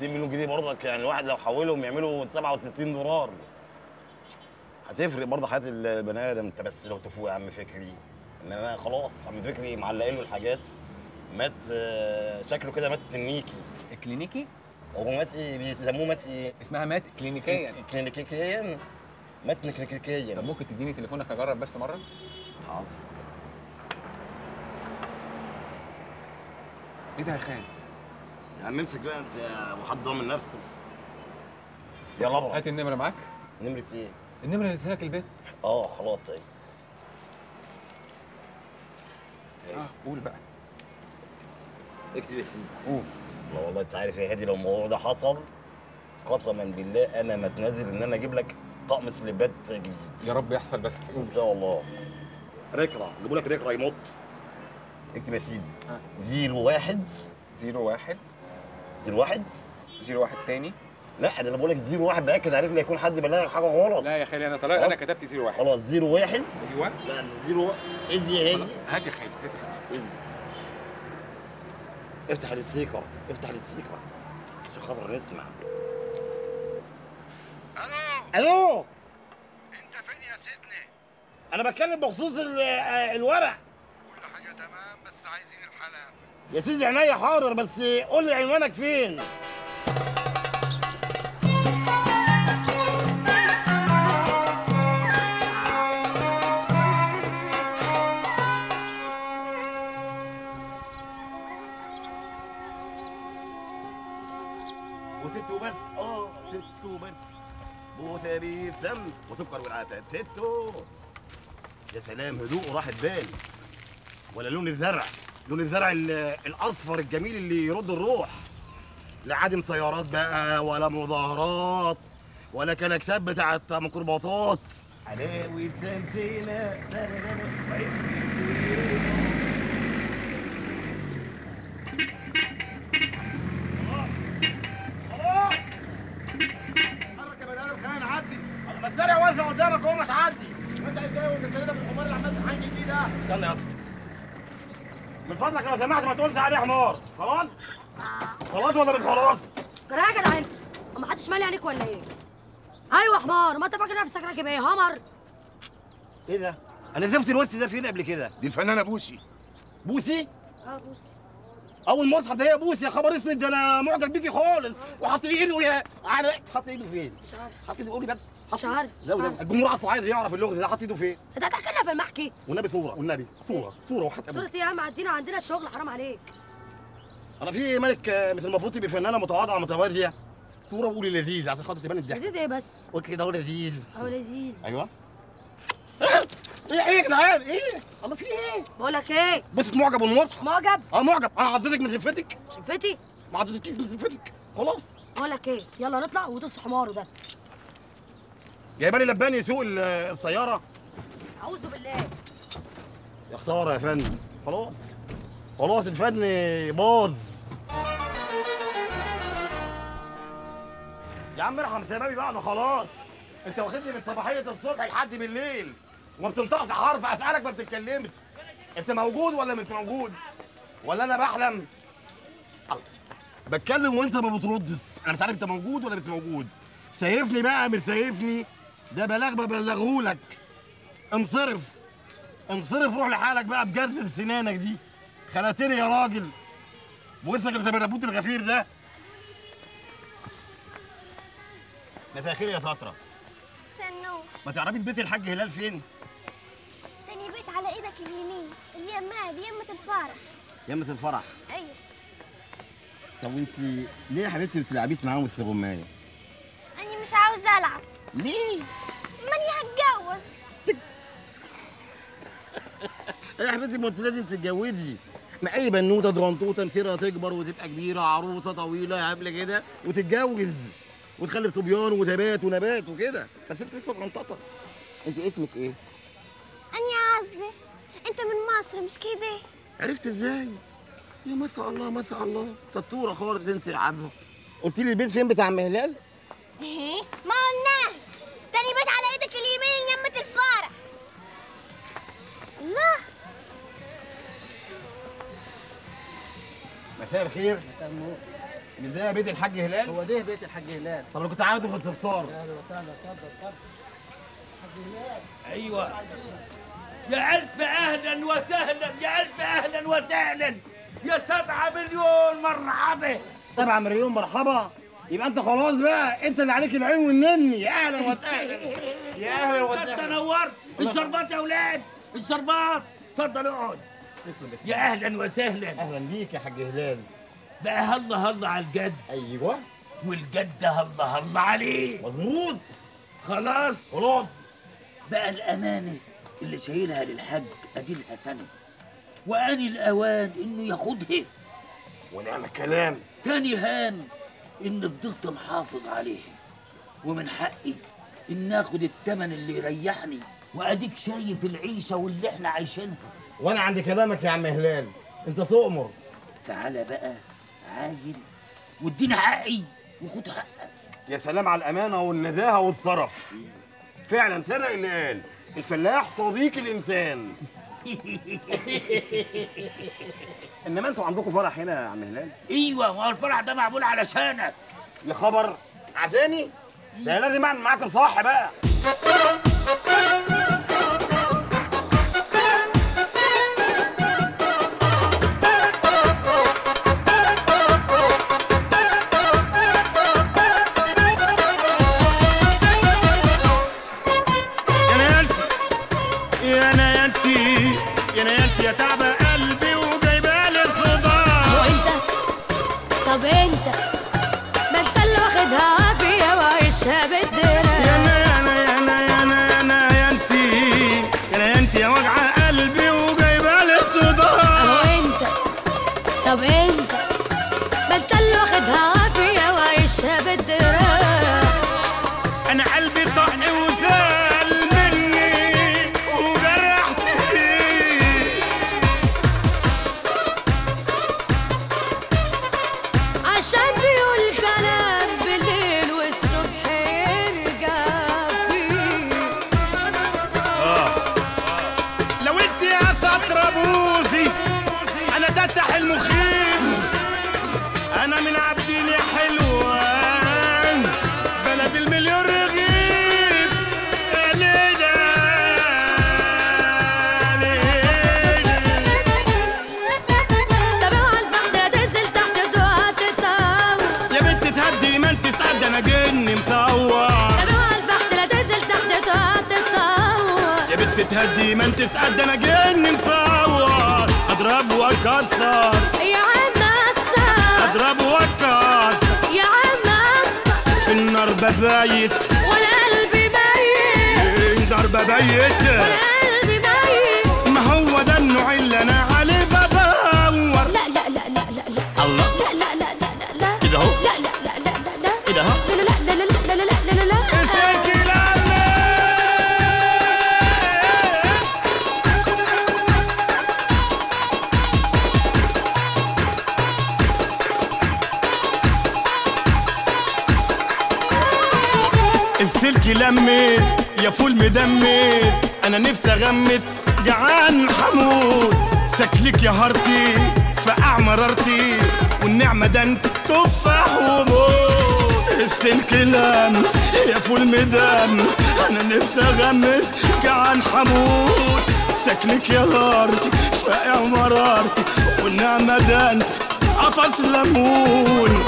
60 مليون جنيه برضك يعني الواحد لو حولهم يعملوا 67 دولار. هتفرق برضه حياة البني آدم. انت بس لو تفوق يا عم فكري. انما خلاص عم فكري معلقين له الحاجات. مات آه، شكله كده مات تنيكي. كلينيكي؟ هو مات إيه؟ بيسموه مات إيه؟ اسمها مات كلينيكيا. كلينيكيا. مات طب كلينيكيا ممكن تديني تليفونك أجرب بس مرة؟ حاضر. إيه ده يا خالد؟ يا عم امسك بقى انت يا ابو حد ضامن نفسه. يلا ابرا هات النمرة معاك. نمرة إيه؟ النمرة اللي اديتها لك البيت. آه خلاص اهي آه قول بقى. اكتب يا سيدي. قول. لا والله انت عارف يا هادي لو الموضوع ده حصل قسما بالله أنا متنازل ان أنا أجيب لك طقم سليبات جديد. يا رب يحصل بس ان شاء الله. ركرة جيبوا لك ركرة يمط. اكتب يا سيدي. ها. zero واحد زيرو واحد zero واحد zero واحد تاني. لا ده أنا بقول لك zero واحد بأكد عليك لا يكون حد بلغك حاجة غلط. لا يا خالد أنا طلع أنا كتبت zero واحد. خلاص zero واحد. أيوه لا zero واحد. إيه دي يا هادي هات يا هات دي افتح ال speaker افتح ال speaker عشان خاطر نسمع. ألو؟ ألو؟ أنت فين يا سيدني؟ أنا بتكلم بخصوص ال- الورق كل حاجة تمام بس عايزين الحلقة يا سيدي عينيا حاضر بس قول لي عنوانك فين؟ وست وبس آه ست وبس وسكر والعتاد ستو! يا سلام هدوء وراحة بال. ولا لون الزرع. لون الزرع ال- الأصفر الجميل اللي يرد الروح. لا عدم سيارات بقى ولا مظاهرات ولا كلاكسات بتاعت ميكروباصات. حلاوة سلسلة اتحرك يا بني آدم خلينا نعدي ما الزرع واسع قدامك اهو ما تعدي واسع إزاي وانت سريده بالحمار اللي عمال تحني فيه ده استنى يا اسطى من فضلك لو سمحت ما تقولش عليه حمار. خلاص؟ خلاص ولا مش خلاص؟ جرى يا جدع انت ما حدش مالي عليك ولا إيه؟ أيوه حمار ما انت فاكر نفسك راكب إيه؟ همر إيه ده؟ أنا زفت الوش ده فين قبل كده. دي الفنانة بوسي. بوسي؟ آه بص أول مصحف ده هي بوسي يا خبر أسود ده أنا معجب بيكي خالص. وحاطط ايده يا على حاطط إيده فين؟ مش عارف. حاطط إيده قولي بس. مش عارف عارف. الجمهور أصلا عايز يعرف اللغز ده. حاطط ايده فين؟ انت هتحكي في المحكي. والنبي صورة والنبي صورة صورة وحتى صورة إيه يا عم؟ عدينا عندنا الشغل حرام عليك. أنا في ملك آه، مثل المفروض تبقى فنانة متواضعة متواضعه صورة وقولي لذيذ عشان خاطر تبان الضحك. جديد إيه بس؟ قلت كده هو لذيذ. هو لذيذ. أيوه. إيه إيه يا جدعان؟ إيه؟ الله في إيه؟ بقول لك إيه؟ بص معجب والمصحف معجب. آه معجب. أنا حضرتك من زفتك شفتي؟ ما حضرتكيش من زفتك خلاص. بقول لك إيه؟ يلا نطلع ودوس حماره ده. جايبه لي لباني يسوق ال- السياره. أعوذ بالله. يا خساره يا فندم خلاص. خلاص الفن باظ. يا عم ارحم شبابي بقى أنا خلاص. انت واخدني من صباحية الصبح لحد بالليل. وما بتنطقش حرف أسألك ما بتتكلمش. انت موجود ولا مش موجود؟ ولا أنا بحلم. بتكلم وانت ما بتردش. أنا مش عارف انت موجود ولا مش موجود. شايفني بقى مش شايفني. ده بلاغ ببلغهولك انصرف. انصرف روح لحالك بقى بجد سنانك دي. خلقتني يا راجل. وسخ الزبربوت الغفير ده. مساء الخير يا سطرة. سنو. ما تعرفي بيت الحاج هلال فين؟ تاني بيت على إيدك اليمين. اليمة دي يمة الفرح. يمة الفرح. أيوه. طب وانت ليه يا حبيبتي بتلعبيش معاهم السغمايه؟ اني مش عاوز ألعب. ليه؟ ماني هتجوز. يا حبيبتي ما انت لازم تتجوزي. ما أي بنوتة درنطوطه مصيرها تكبر وتبقى كبيرة عروسة طويلة قبل كده وتتجوز. وتخلف صبيان وتبات ونبات وكده. بس انت لسه درنططه انت اسمك إيه؟ أني عزة. انت من مصر مش كده؟ عرفت إزاي؟ يا ما شاء الله ما شاء الله. سطوره خالص انت يا عم قلت لي البيت فين بتاع ام هلال؟ إيه؟ ما قلناه تاني بيت على إيدك اليمين يمة الفرح الله. مساء الخير. مساء النور. من ده بيت الحاج هلال؟ هو ده بيت الحاج هلال. طب أنا كنت عاوزه في الصفار أهلا وسهلا اتفضل اتفضل. حاج هلال. أيوه. يا ألف أهلا وسهلا يا ألف أهلا وسهلا. يا سبعة مليون مرحبا. سبعة مليون مرحبا. يبقى انت خلاص بقى انت اللي عليك العين والنني. يا أهلا وسهلا. يا أهلا أنت وسهلا. نورت. الشربات يا أولاد. الشربات اتفضل اقعد. يا أهلا وسهلا. أهلا بيك يا حاج هلال. بقى هلا هلا على الجد. أيوه. والجد هلا هلا عليه مظبوط. خلاص. خلاص. بقى الأمانة اللي شايلها للحاج أديلها سنة وآن الأوان إنه ياخدها. ونعم الكلام. تاني هان. إن فضلت محافظ عليها ومن حقي إن آخد التمن اللي يريحني وأديك شايف العيشة واللي إحنا عايشينها. وأنا عند كلامك يا عم هلال. أنت تؤمر تعالى بقى عاجل. واديني حقي وخد حقك. يا سلام على الأمانة والنزاهه والصرف فعلا صدق اللي قال. الفلاح صديق الإنسان. انما أنتوا عندكم فرح هنا يا عم هلال؟ أيوه ما هو الفرح ده معمول علشانك يا خبر. عزاني؟ ده لازم أعمل معاك الصح بقى. طب انت تسأل ده أنا جن مفور أضرب واكسر يا عم أضرب واكسر يا عم في النار ببيت. وأنا قلبي بيت إيه، النار ببيت. وأنا لميت يا فول مدمت أنا نفسي أغمس. جعان حمود. شكلك يا هارتي فقع مرارتي والنعمة ده أنت تفاح وموت. السلك لمس يا فول مدمس أنا نفسي أغمس. جعان حمود. شكلك يا هارتي فقع مرارتي والنعمة ده أنت قفص ليمون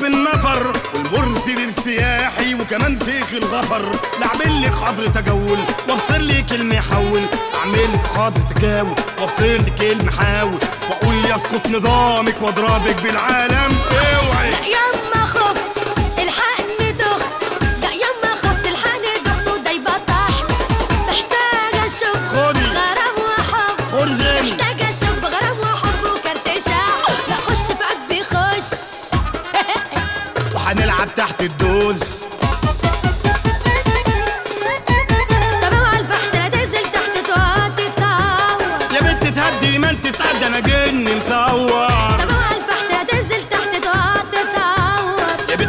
بالنفر والمرسل السياحي وكمان فيك الغفر. لاعمل لك حظر تجول وافصل لي كلمة حول أعمل لك حظر تجاوب وافصل لي كلمة حاول وأقول يسقط نظامك واضربك بالعالم. أوعي.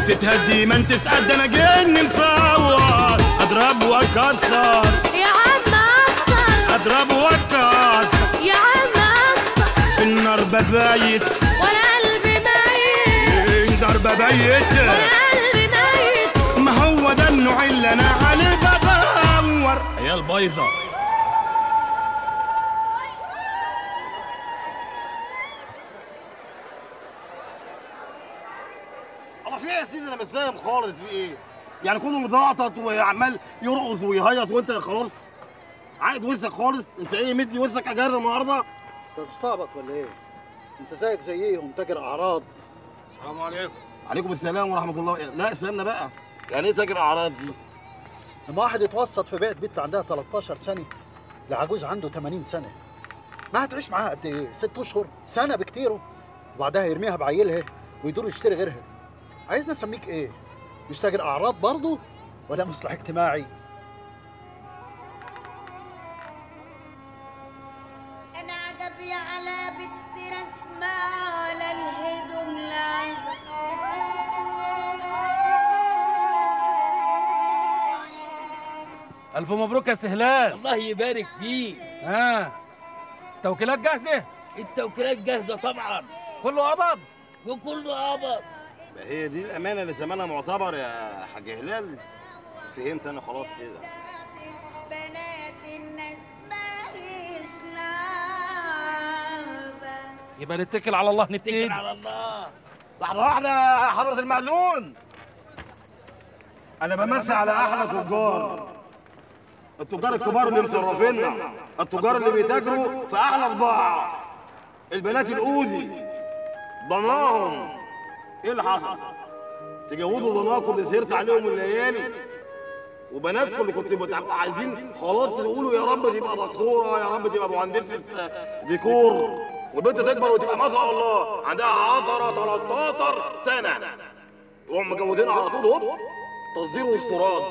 تطور يا بنت تهدي ما انت تسعد أنا جن مصور أضرب واكسر يا عم قصر أضرب واكسر يا عم قصر في النار ببايت وأنا قلبي ميت. النار ببيت. وأنا قلبي ميت. ما هو ده النوع اللي أنا عليه بدور عيال بايظه يا سيدي أنا مش فاهم خالص. في إيه؟ يعني كله مزعطط وعمال يرقص ويهيص وأنت خلاص عايد وسك خالص. أنت إيه مدي وسك أجر النهارده؟ أنت بتستعبط ولا إيه؟ أنت زيك زيهم تاجر أعراض. السلام عليكم. عليكم السلام ورحمة الله. لا استنى بقى. يعني إيه تاجر أعراض دي؟ لما واحد يتوسط في بيت بنت عندها 13 سنة لعجوز عنده 80 سنة. ما هتعيش معاها قد إيه؟ ست أشهر؟ سنة بكتيره. وبعدها يرميها بعيلها ويدور يشتري غيرها. عايزني اسميك إيه؟ مش تاجر أعراض برضه ولا مصلح اجتماعي؟ أنا عجبي على بنت على لعب ألف مبروك يا سهلان. الله يبارك فيك. ها؟ توكيلات جاهزة؟ التوكيلات جاهزة طبعا. كله قبض؟ وكله قبض. هي دي الأمانة اللي زمانها معتبر يا حاج هلال. فهمت أنا خلاص كده يبقى نتكل على الله نبتدي على الله. لحظه واحدة يا حضرة المأذون. أنا بمسي على أحلى تجار التجار الكبار اللي مصرفينا التجار اللي بيتاجروا في أحلى بضاعه البنات الاوذي ضناهم إيه اللي حصل؟ تجوزوا ضناكم اللي سهرت عليهم الليالي. وبناتكم اللي كنتوا عايزين خلاص تقولوا يا رب تبقى دكتورة يا رب تبقى مهندسة ديكور. والبنت تكبر وتبقى ما شاء الله عندها 10 13 سنة. يروحوا مجوزينها على طول هوب تصدير واستيراد